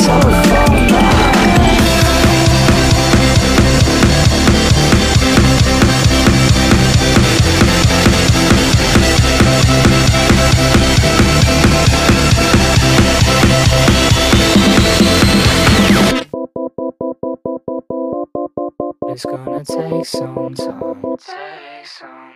It's gonna take some time. Take some